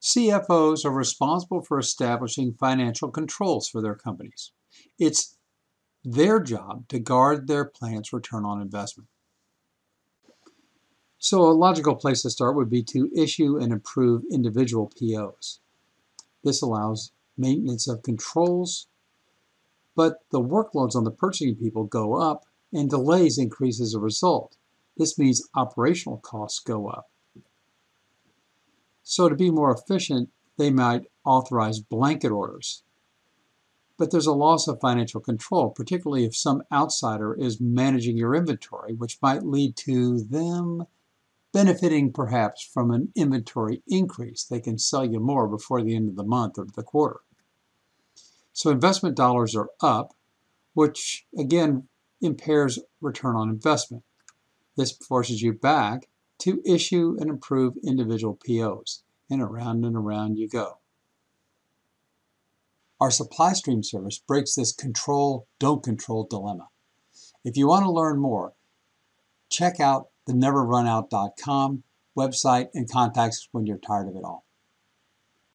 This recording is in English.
CFOs are responsible for establishing financial controls for their companies. It's their job to guard their plant's return on investment. So a logical place to start would be to issue and approve individual POs. This allows maintenance of controls, but the workloads on the purchasing people go up and delays increase as a result. This means operational costs go up. So to be more efficient, they might authorize blanket orders. But there's a loss of financial control, particularly if some outsider is managing your inventory, which might lead to them benefiting perhaps from an inventory increase. They can sell you more before the end of the month or the quarter. So investment dollars are up, which again impairs return on investment. This forces you back to issue and approve individual POs, and around and around you go. Our supply stream service breaks this control, don't control dilemma. If you want to learn more, check out the neverrunout.com website and contact us when you're tired of it all.